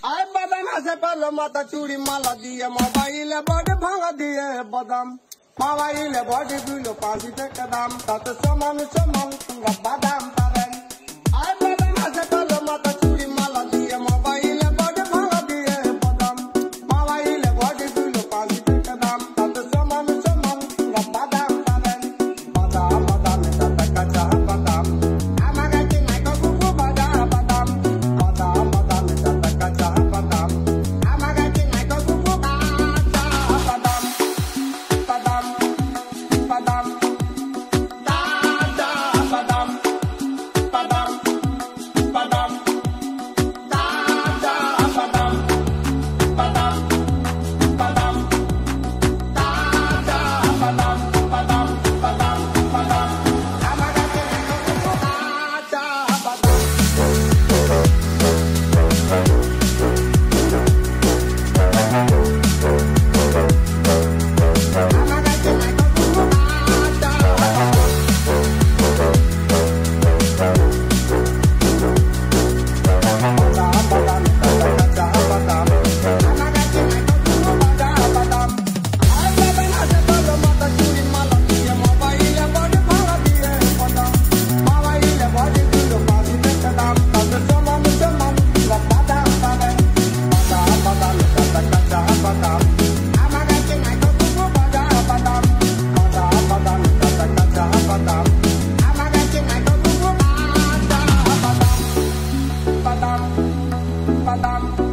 आय बदना से पहले माता चूड़ी माला दिए, मोबाइल बॉडी भांगा दिए बदाम। मोबाइल बॉडी बिलो पाँच दाम तत् समान समान बादाम। ba dam ba dam